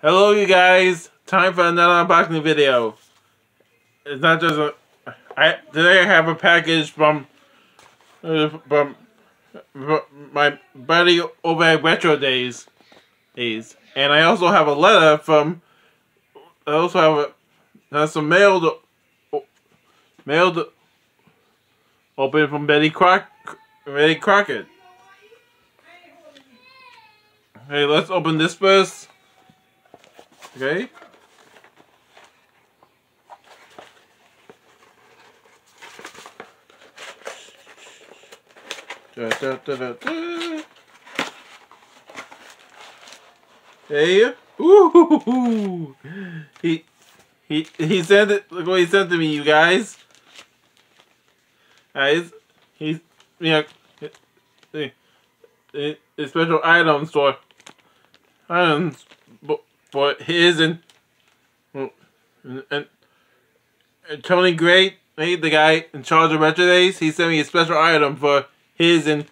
Hello, you guys. Time for another unboxing video. It's not just a. I today I have a package from from, my buddy over at RetroDaze, Days, and I also have a letter from. I also have a some mailed mailed open from Betty Croc Betty Crocker. Hey, let's open this first. Okay. Da, da, da, da, da. Hey. Ooh. He he he sent it look what he sent to me, you guys. Guys, he's yeah, the, the, the special items store. items for his and and, and, Tony Grate, the guy in charge of RetroDaze, he sent me a special item for his and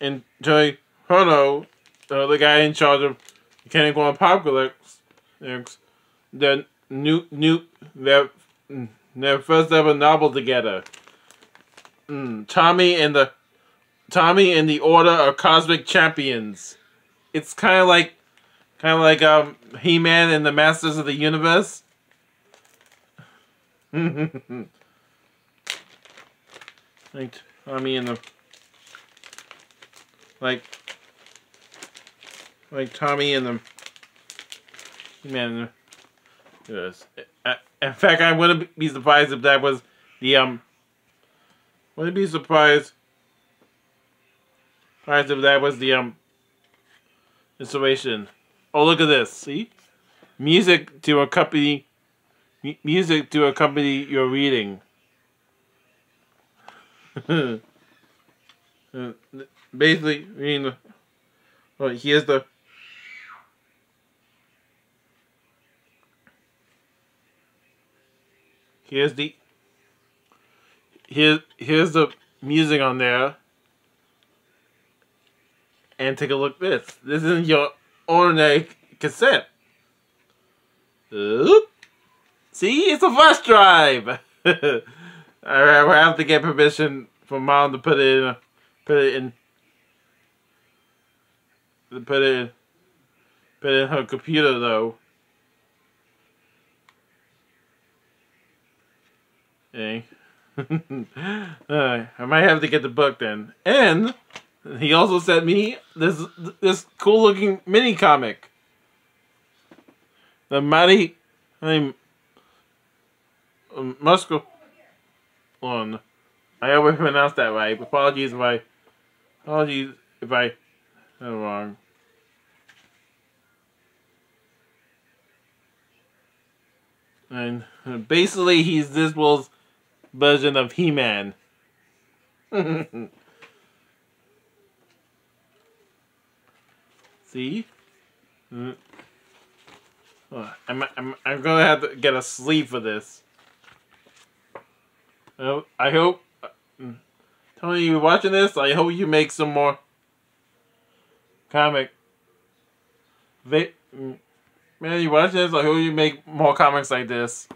and Tony Hono, uh, the guy in charge of Mechanical and Pop Collects, the new new their their first ever novel together. Mm, Tommy and the Tommy and the Order of Cosmic Champions. It's kind of like Kind of like um, He-Man and the Masters of the Universe. like Tommy and the like like Tommy and the He-Man. Yes. In fact, I wouldn't be surprised if that was the um. Wouldn't be surprised. Surprised if that was the um. Installation. Oh, look at this. See? Music to accompany music to accompany your reading. Basically, reading oh, the. Oh, here's the. Here's the. Here, here's the music on there. And take a look at this. This is your on a cassette. Oop. See, it's a flash drive. I have to get permission from mom to put it in, put it in, put it in, put it in her computer though. Okay. uh, I might have to get the book then. And he also sent me this this cool looking mini comic. The I mean, um, Muscle one. I always pronounce that right. Apologies if I, apologies if I, am wrong. And basically, he's this world's version of He-Man. See? Mm. Oh, I'm, I'm, I'm gonna have to get a sleeve for this. I hope... Uh, Tony, you watching this? I hope you make some more comic. Man, you watching this? I hope you make more comics like this.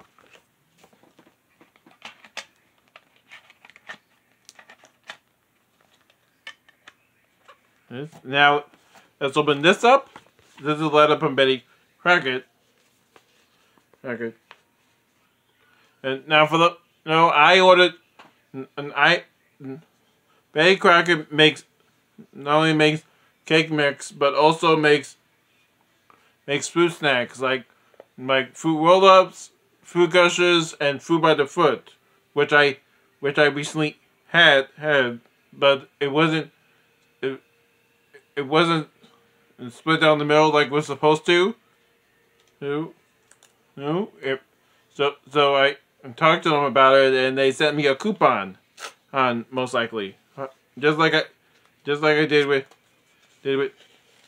Now, Let's open this up. This is letter from Betty Crocker. Crocker. And now for the no, I ordered and I Betty Crocker makes not only makes cake mix but also makes makes fruit snacks like like fruit roll ups, fruit gushers, and fruit by the foot, which I which I recently had had, but it wasn't it, it wasn't and split down the middle like we're supposed to. No, no. It, so so I talked to them about it, and they sent me a coupon on most likely, uh, just like I, just like I did with, did with,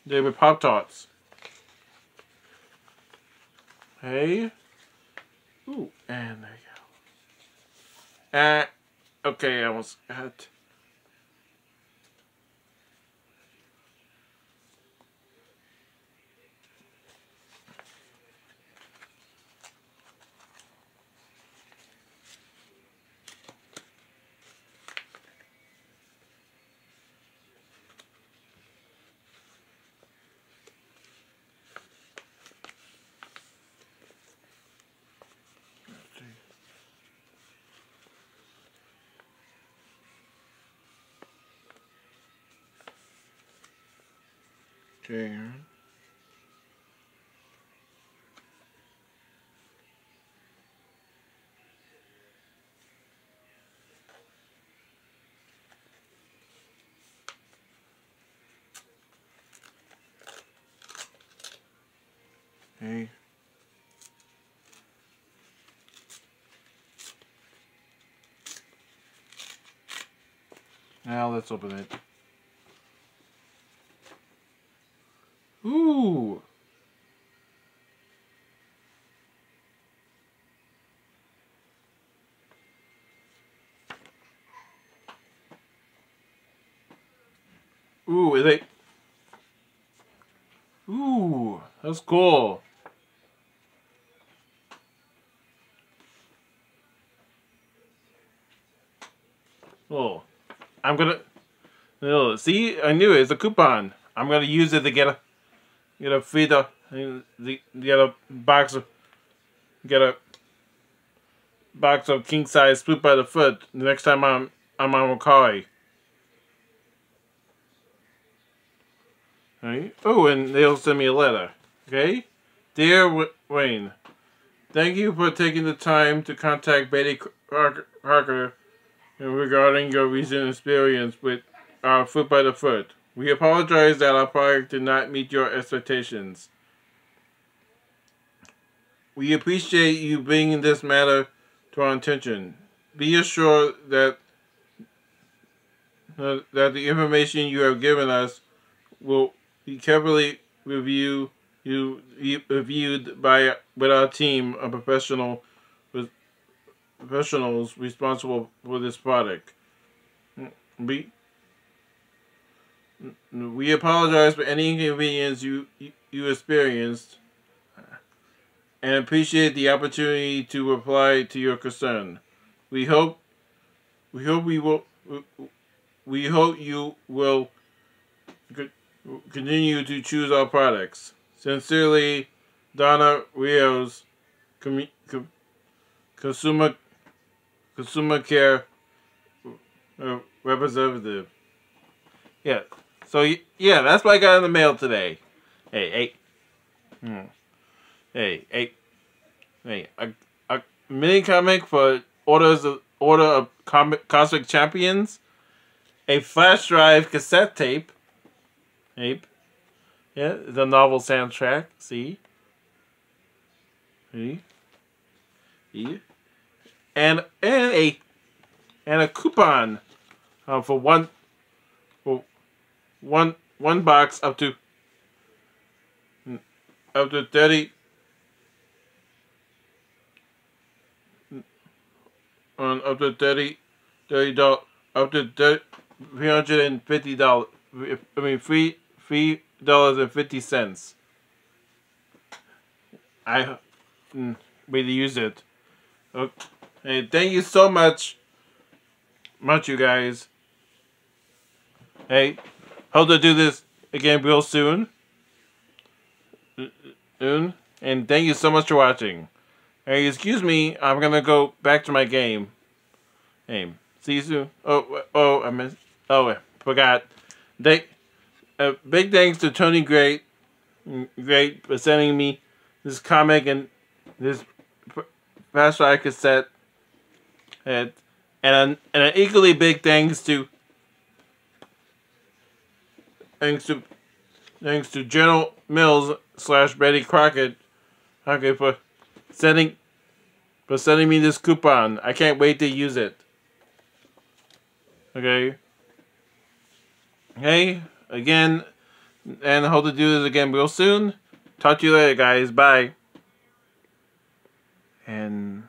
did with Pop Tarts. Hey. Ooh, and there you go. Uh, okay, I almost got. Okay. Okay. Now let's open it. Ooh. Ooh, is it? Ooh, that's cool. Oh, I'm gonna. Oh, see, I knew it. It's a coupon. I'm gonna use it to get a get a feeder, get a box of get a box of king size spook by the foot the next time I'm I'm on Macaulay. Right. Oh, and they'll send me a letter. Okay, dear Wayne, thank you for taking the time to contact Betty Crocker regarding your recent experience with our foot by the foot. We apologize that our product did not meet your expectations. We appreciate you bringing this matter to our attention. Be assured that uh, that the information you have given us will carefully review you reviewed by with our team of professional with professionals responsible for this product. Mm, we mm, we apologize for any inconvenience you you experienced and appreciate the opportunity to reply to your concern. We hope we hope we will we hope you will continue to choose our products. Sincerely, Donna Rios, Consumer Consumer Care uh, Representative. Yeah. So yeah, that's what I got in the mail today. Hey, hey, hmm. hey, hey, hey. A, a mini comic for orders of order of cosmic champions. A flash drive cassette tape. Tape. Yeah, the novel soundtrack. See. See. And and a and a coupon uh, for one one one box up to up to 30 on up to 30 30 dollars up to 30, 350 dollars I mean three three dollars and fifty cents I mm, really use it okay. hey thank you so much much you guys hey Hope to do this again real soon. Soon. And thank you so much for watching. Hey, excuse me, I'm gonna go back to my game. Hey, See you soon. Oh, oh, I missed. Oh, I forgot. They, uh, big thanks to Tony Grate, Grate for sending me this comic and this fast ride cassette. And and and an equally big thanks to thanks to thanks to General Mills slash Betty Crocker, okay, for sending for sending me this coupon. I can't wait to use it. Okay. Hey, again, and hope to do this again real soon. Talk to you later, guys. Bye. And...